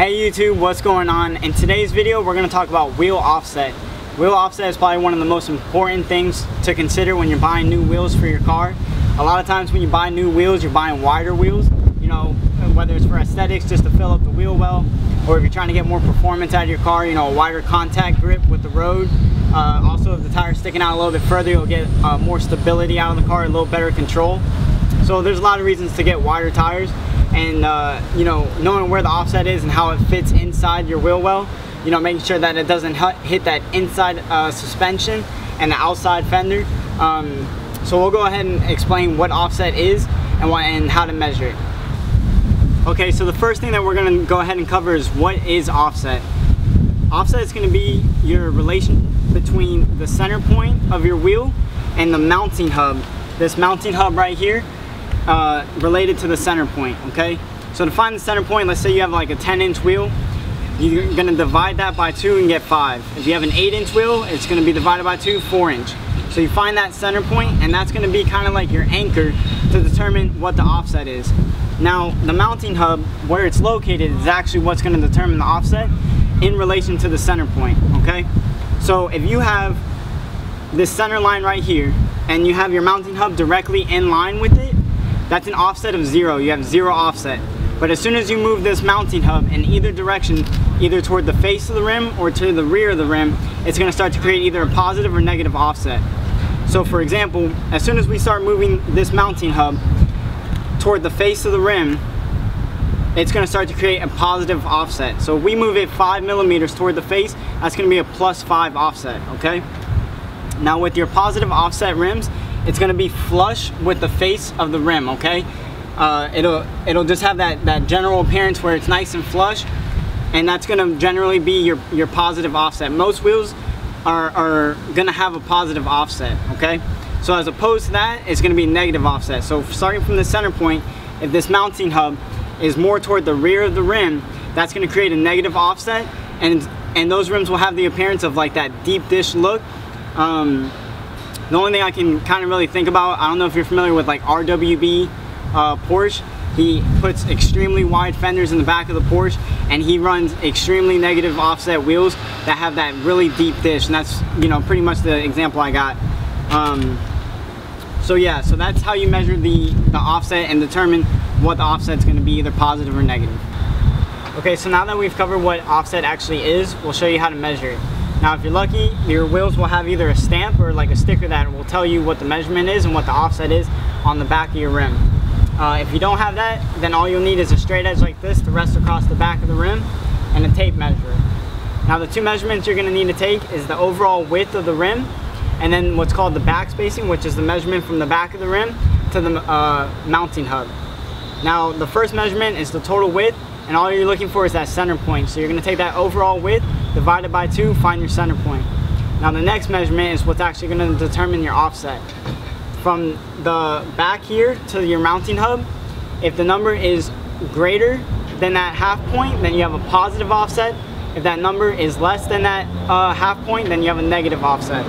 Hey YouTube, what's going on? In today's video, we're going to talk about wheel offset. Wheel offset is probably one of the most important things to consider when you're buying new wheels for your car. A lot of times when you buy new wheels, you're buying wider wheels, you know, whether it's for aesthetics, just to fill up the wheel well, or if you're trying to get more performance out of your car, you know, a wider contact grip with the road. Uh, also, if the tire's sticking out a little bit further, you'll get uh, more stability out of the car, a little better control. So there's a lot of reasons to get wider tires. And uh, you know knowing where the offset is and how it fits inside your wheel well you know making sure that it doesn't hit that inside uh, suspension and the outside fender. Um, so we'll go ahead and explain what offset is and, what, and how to measure it. Okay so the first thing that we're going to go ahead and cover is what is offset. Offset is going to be your relation between the center point of your wheel and the mounting hub. This mounting hub right here uh, related to the center point, okay? So to find the center point, let's say you have like a 10 inch wheel, you're gonna divide that by two and get five. If you have an eight inch wheel, it's gonna be divided by two, four inch. So you find that center point and that's gonna be kind of like your anchor to determine what the offset is. Now, the mounting hub, where it's located, is actually what's gonna determine the offset in relation to the center point, okay? So if you have this center line right here and you have your mounting hub directly in line with it, that's an offset of zero. You have zero offset. But as soon as you move this mounting hub in either direction, either toward the face of the rim or to the rear of the rim, it's gonna start to create either a positive or negative offset. So for example, as soon as we start moving this mounting hub toward the face of the rim, it's gonna start to create a positive offset. So if we move it five millimeters toward the face, that's gonna be a plus five offset, okay? Now with your positive offset rims, it's gonna be flush with the face of the rim, okay? Uh, it'll it'll just have that, that general appearance where it's nice and flush, and that's gonna generally be your, your positive offset. Most wheels are, are gonna have a positive offset, okay? So as opposed to that, it's gonna be negative offset. So starting from the center point, if this mounting hub is more toward the rear of the rim, that's gonna create a negative offset, and and those rims will have the appearance of like that deep dish look. Um, the only thing I can kind of really think about, I don't know if you're familiar with like RWB uh, Porsche, he puts extremely wide fenders in the back of the Porsche and he runs extremely negative offset wheels that have that really deep dish and that's you know pretty much the example I got. Um, so yeah so that's how you measure the the offset and determine what the offset is going to be either positive or negative. Okay so now that we've covered what offset actually is we'll show you how to measure it now if you're lucky, your wheels will have either a stamp or like a sticker that will tell you what the measurement is and what the offset is on the back of your rim. Uh, if you don't have that, then all you'll need is a straight edge like this to rest across the back of the rim and a tape measure. Now the two measurements you're going to need to take is the overall width of the rim and then what's called the back spacing, which is the measurement from the back of the rim to the uh, mounting hub. Now the first measurement is the total width and all you're looking for is that center point. So you're going to take that overall width divided by 2, find your center point. Now the next measurement is what's actually going to determine your offset. From the back here to your mounting hub, if the number is greater than that half point, then you have a positive offset. If that number is less than that uh, half point, then you have a negative offset.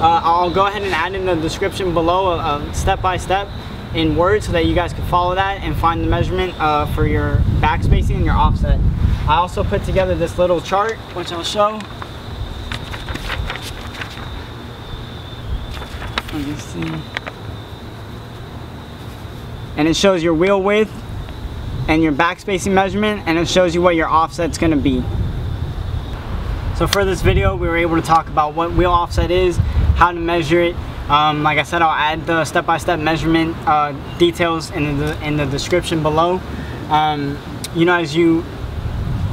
Uh, I'll go ahead and add in the description below a, a step by step in Word so that you guys can follow that and find the measurement uh, for your back spacing and your offset. I also put together this little chart, which I'll show. Let me see. And it shows your wheel width and your back spacing measurement and it shows you what your offset's gonna be. So for this video, we were able to talk about what wheel offset is, how to measure it. Um, like I said, I'll add the step-by-step -step measurement uh, details in the, in the description below. Um, you know, as you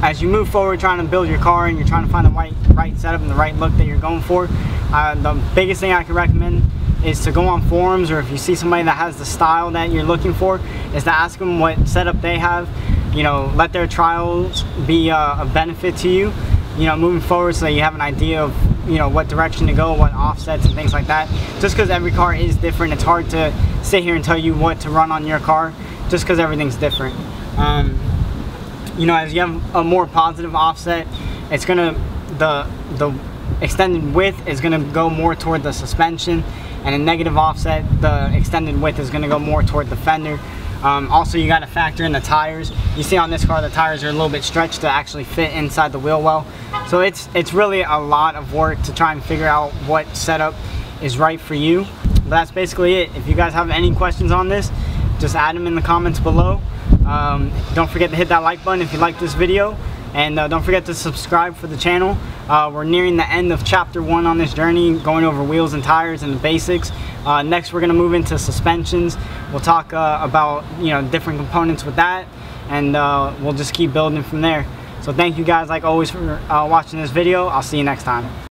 as you move forward trying to build your car and you're trying to find the right, right setup and the right look that you're going for, uh, the biggest thing I can recommend is to go on forums or if you see somebody that has the style that you're looking for, is to ask them what setup they have. You know, let their trials be uh, a benefit to you, you know, moving forward so that you have an idea of, you know, what direction to go, what offsets and things like that. Just because every car is different, it's hard to sit here and tell you what to run on your car just because everything's different. Um, you know, as you have a more positive offset, it's gonna, the, the extended width is gonna go more toward the suspension and a negative offset, the extended width is gonna go more toward the fender. Um, also, you got to factor in the tires. You see on this car, the tires are a little bit stretched to actually fit inside the wheel well. So it's it's really a lot of work to try and figure out what setup is right for you. But that's basically it. If you guys have any questions on this, just add them in the comments below. Um, don't forget to hit that like button if you like this video. And uh, don't forget to subscribe for the channel. Uh, we're nearing the end of chapter one on this journey, going over wheels and tires and the basics. Uh, next, we're gonna move into suspensions. We'll talk uh, about you know different components with that, and uh, we'll just keep building from there. So thank you guys, like always, for uh, watching this video. I'll see you next time.